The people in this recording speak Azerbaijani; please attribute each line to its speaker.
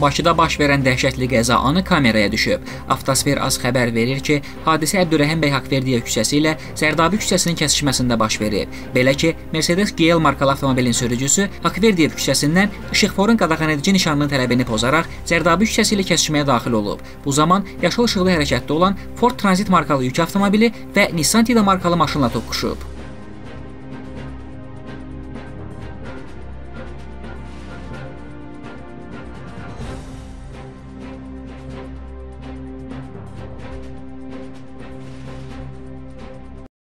Speaker 1: kanalımıza abunə olun.
Speaker 2: Bakıda baş verən dəhşətli qəza anı kameraya düşüb. Avtosfer az xəbər verir ki, hadisə Əbdürrəhim bəy Haqverdiyev küçəsi ilə Zərdabi küçəsinin kəsişməsində baş verib. Belə ki, Mercedes GL markalı avtomobilin sürücüsü Haqverdiyev küçəsindən işıqforun qadağan edici nişanının tələbini pozaraq Zərdabi küçəsi ilə kəsişməyə daxil olub. Bu zaman yaşıl işıqlı hərəkətdə olan Ford Transit markalı yük avtomobili və Nissan Tiida markalı maşınla toqquşub.